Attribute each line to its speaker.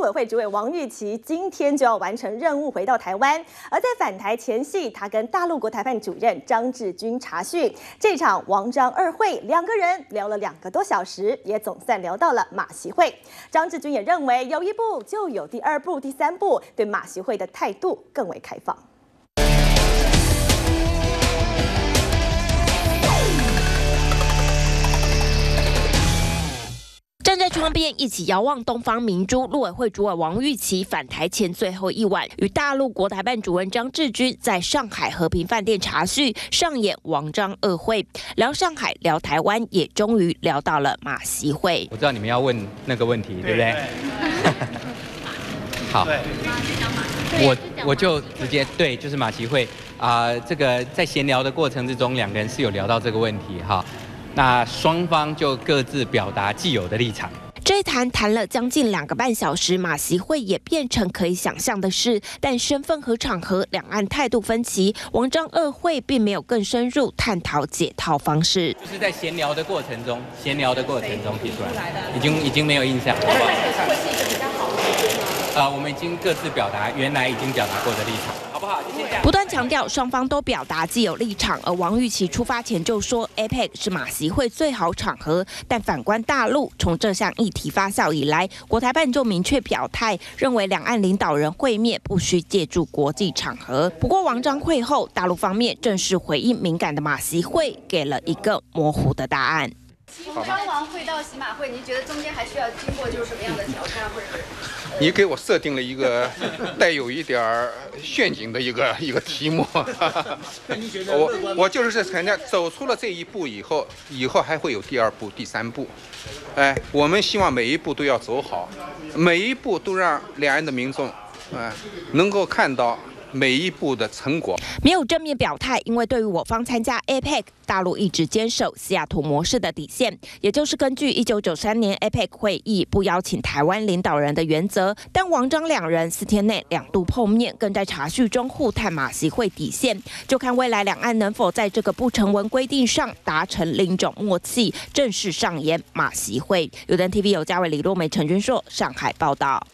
Speaker 1: 陆委会主委王玉琪今天就要完成任务回到台湾，而在返台前夕，他跟大陆国台办主任张志军查询，这场王张二会两个人聊了两个多小时，也总算聊到了马习会。张志军也认为有一步就有第二步、第三步，对马习会的态度更为开放。
Speaker 2: 站在窗边一起遥望东方明珠，陆委会主委王玉琪返台前最后一晚，与大陆国台办主任张志军在上海和平饭店茶叙，上演王张二会，聊上海，聊台湾，也终于聊到了马习会。
Speaker 3: 我知道你们要问那个问题，对不对？好，我我就直接对，就是马习会啊，这个在闲聊的过程之中，两个人是有聊到这个问题哈。那双方就各自表达既有的立场。
Speaker 2: 这一谈谈了将近两个半小时，马习会也变成可以想象的事。但身份和场合，两岸态度分歧，王章二会并没有更深入探讨解套方式。
Speaker 3: 就是在闲聊的过程中，闲聊的过程中提出来，已经已经没有印象。会是一个比较好的呃，我们已经各自表达原来已经表达过的立场，好不好？
Speaker 2: 不断强调双方都表达既有立场，而王玉琪出发前就说 APEC 是马习会最好场合。但反观大陆，从这项议题发酵以来，国台办就明确表态，认为两岸领导人会面不需借助国际场合。不过王章会后，大陆方面正式回应敏感的马习会，给了一个模糊的答案。
Speaker 4: 张王会到喜马会，您觉得中间还需要经过就是什么样的挑战，或者是？
Speaker 5: 你给我设定了一个带有一点儿陷阱的一个一个题目。我我就是肯定走出了这一步以后，以后还会有第二步、第三步。哎，我们希望每一步都要走好，每一步都让两岸的民众，哎，能够看到。每一步的成果
Speaker 2: 没有正面表态，因为对于我方参加 APEC，大陆一直坚守西雅图模式的底线，也就是根据一九九三年 APEC 会议不邀请台湾领导人的原则。但王张两人四天内两度碰面，更在茶叙中互探马习会底线，就看未来两岸能否在这个不成文规定上达成另一种默契，正式上演马习会。有的 TV 有嘉伟、李若梅、陈君硕上海报道。